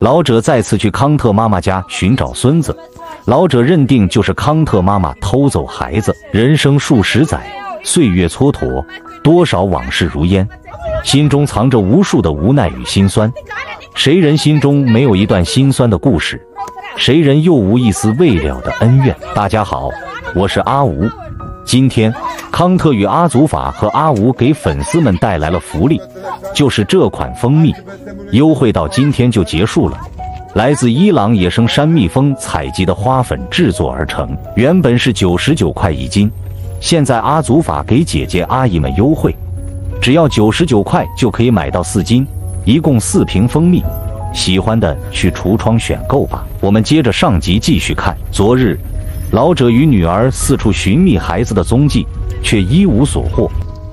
老者再次去康特妈妈家寻找孙子，老者认定就是康特妈妈偷走孩子。人生数十载，岁月蹉跎，多少往事如烟，心中藏着无数的无奈与心酸。谁人心中没有一段心酸的故事？谁人又无一丝未了的恩怨？大家好，我是阿吴。今天，康特与阿祖法和阿吴给粉丝们带来了福利，就是这款蜂蜜，优惠到今天就结束了。来自伊朗野生山蜜蜂采集的花粉制作而成，原本是九十九块一斤，现在阿祖法给姐姐阿姨们优惠，只要九十九块就可以买到四斤，一共四瓶蜂蜜。喜欢的去橱窗选购吧。我们接着上集继续看，昨日。老者与女儿四处寻觅孩子的踪迹，却一无所获。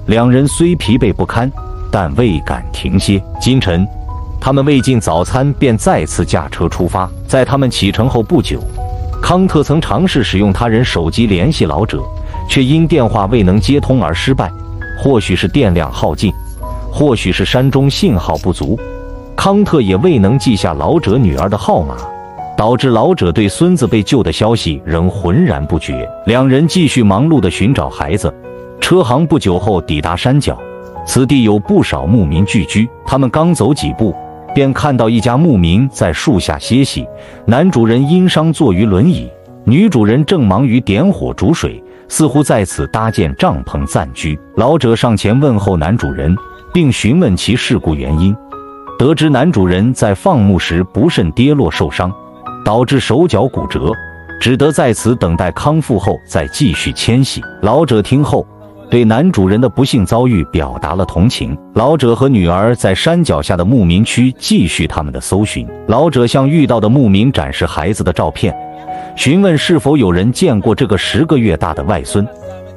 两人虽疲惫不堪，但未敢停歇。今晨，他们未进早餐，便再次驾车出发。在他们启程后不久，康特曾尝试使用他人手机联系老者，却因电话未能接通而失败。或许是电量耗尽，或许是山中信号不足，康特也未能记下老者女儿的号码。导致老者对孙子被救的消息仍浑然不觉。两人继续忙碌地寻找孩子。车行不久后抵达山脚，此地有不少牧民聚居。他们刚走几步，便看到一家牧民在树下歇息。男主人因伤坐于轮椅，女主人正忙于点火煮水，似乎在此搭建帐篷暂居。老者上前问候男主人，并询问其事故原因。得知男主人在放牧时不慎跌落受伤。导致手脚骨折，只得在此等待康复后再继续迁徙。老者听后，对男主人的不幸遭遇表达了同情。老者和女儿在山脚下的牧民区继续他们的搜寻。老者向遇到的牧民展示孩子的照片，询问是否有人见过这个十个月大的外孙。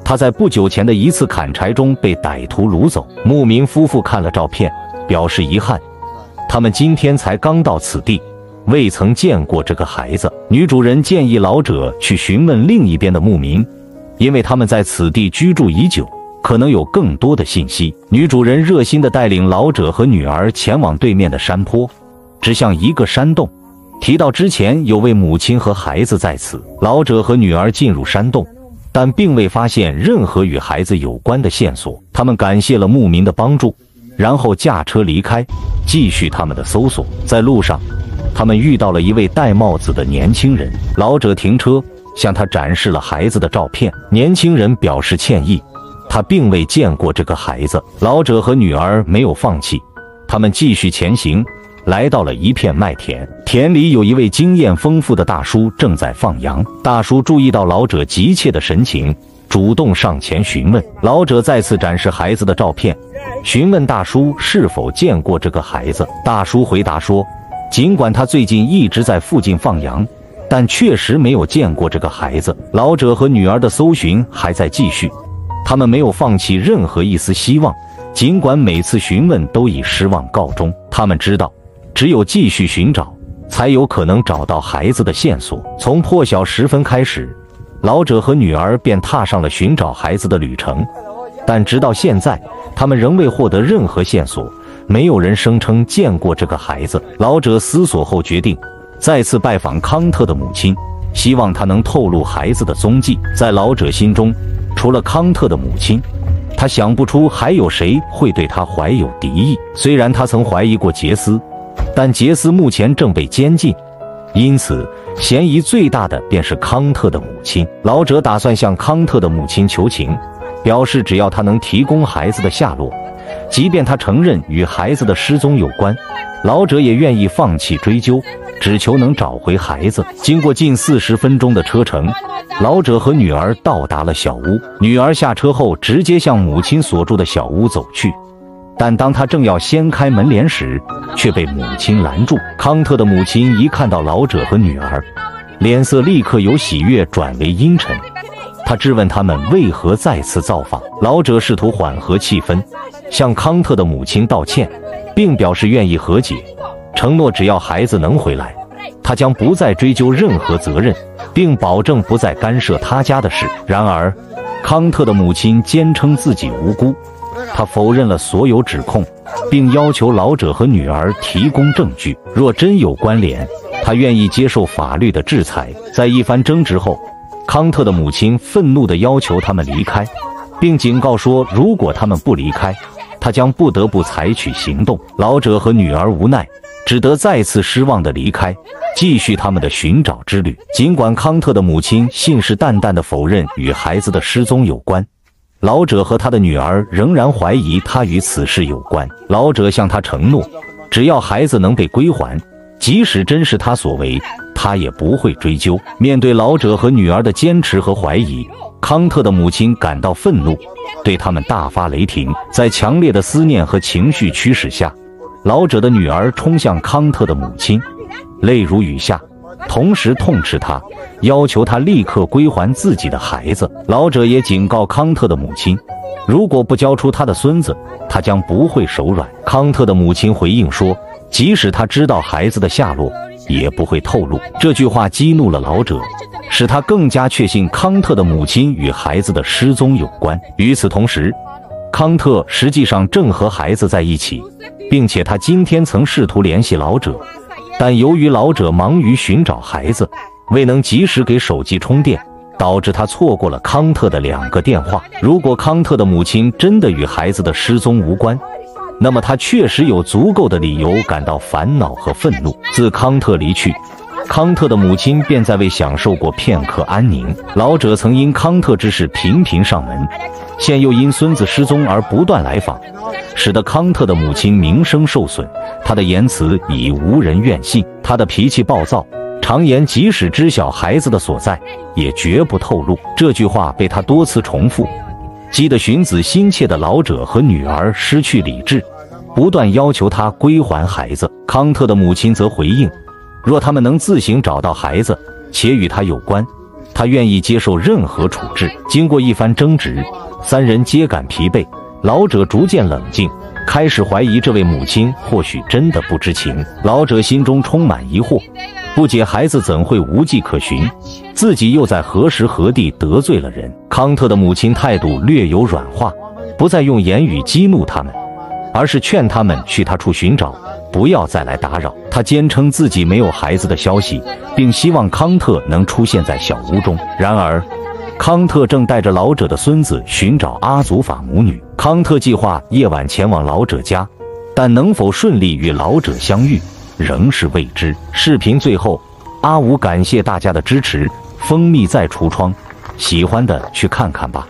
他在不久前的一次砍柴中被歹徒掳走。牧民夫妇看了照片，表示遗憾，他们今天才刚到此地。未曾见过这个孩子，女主人建议老者去询问另一边的牧民，因为他们在此地居住已久，可能有更多的信息。女主人热心地带领老者和女儿前往对面的山坡，指向一个山洞，提到之前有位母亲和孩子在此。老者和女儿进入山洞，但并未发现任何与孩子有关的线索。他们感谢了牧民的帮助，然后驾车离开，继续他们的搜索。在路上。他们遇到了一位戴帽子的年轻人，老者停车向他展示了孩子的照片。年轻人表示歉意，他并未见过这个孩子。老者和女儿没有放弃，他们继续前行，来到了一片麦田。田里有一位经验丰富的大叔正在放羊。大叔注意到老者急切的神情，主动上前询问。老者再次展示孩子的照片，询问大叔是否见过这个孩子。大叔回答说。尽管他最近一直在附近放羊，但确实没有见过这个孩子。老者和女儿的搜寻还在继续，他们没有放弃任何一丝希望，尽管每次询问都以失望告终。他们知道，只有继续寻找，才有可能找到孩子的线索。从破晓时分开始，老者和女儿便踏上了寻找孩子的旅程，但直到现在，他们仍未获得任何线索。没有人声称见过这个孩子。老者思索后决定再次拜访康特的母亲，希望他能透露孩子的踪迹。在老者心中，除了康特的母亲，他想不出还有谁会对他怀有敌意。虽然他曾怀疑过杰斯，但杰斯目前正被监禁，因此嫌疑最大的便是康特的母亲。老者打算向康特的母亲求情，表示只要他能提供孩子的下落。即便他承认与孩子的失踪有关，老者也愿意放弃追究，只求能找回孩子。经过近四十分钟的车程，老者和女儿到达了小屋。女儿下车后，直接向母亲所住的小屋走去，但当他正要掀开门帘时，却被母亲拦住。康特的母亲一看到老者和女儿，脸色立刻由喜悦转为阴沉。他质问他们为何再次造访。老者试图缓和气氛。向康特的母亲道歉，并表示愿意和解，承诺只要孩子能回来，他将不再追究任何责任，并保证不再干涉他家的事。然而，康特的母亲坚称自己无辜，他否认了所有指控，并要求老者和女儿提供证据。若真有关联，他愿意接受法律的制裁。在一番争执后，康特的母亲愤怒地要求他们离开，并警告说，如果他们不离开，他将不得不采取行动。老者和女儿无奈，只得再次失望地离开，继续他们的寻找之旅。尽管康特的母亲信誓旦旦地否认与孩子的失踪有关。老者和他的女儿仍然怀疑他与此事有关。老者向他承诺，只要孩子能被归还，即使真是他所为，他也不会追究。面对老者和女儿的坚持和怀疑，康特的母亲感到愤怒，对他们大发雷霆。在强烈的思念和情绪驱使下，老者的女儿冲向康特的母亲，泪如雨下。同时痛斥他，要求他立刻归还自己的孩子。老者也警告康特的母亲，如果不交出他的孙子，他将不会手软。康特的母亲回应说，即使他知道孩子的下落，也不会透露。这句话激怒了老者，使他更加确信康特的母亲与孩子的失踪有关。与此同时，康特实际上正和孩子在一起，并且他今天曾试图联系老者。但由于老者忙于寻找孩子，未能及时给手机充电，导致他错过了康特的两个电话。如果康特的母亲真的与孩子的失踪无关，那么他确实有足够的理由感到烦恼和愤怒。自康特离去，康特的母亲便再未享受过片刻安宁。老者曾因康特之事频频上门，现又因孙子失踪而不断来访。使得康特的母亲名声受损，他的言辞已无人愿信。他的脾气暴躁，常言即使知晓孩子的所在，也绝不透露。这句话被他多次重复，激得寻子心切的老者和女儿失去理智，不断要求他归还孩子。康特的母亲则回应，若他们能自行找到孩子，且与他有关，他愿意接受任何处置。经过一番争执，三人皆感疲惫。老者逐渐冷静，开始怀疑这位母亲或许真的不知情。老者心中充满疑惑，不解孩子怎会无迹可寻，自己又在何时何地得罪了人？康特的母亲态度略有软化，不再用言语激怒他们，而是劝他们去他处寻找，不要再来打扰。他坚称自己没有孩子的消息，并希望康特能出现在小屋中。然而，康特正带着老者的孙子寻找阿祖法母女。康特计划夜晚前往老者家，但能否顺利与老者相遇，仍是未知。视频最后，阿武感谢大家的支持，蜂蜜在橱窗，喜欢的去看看吧。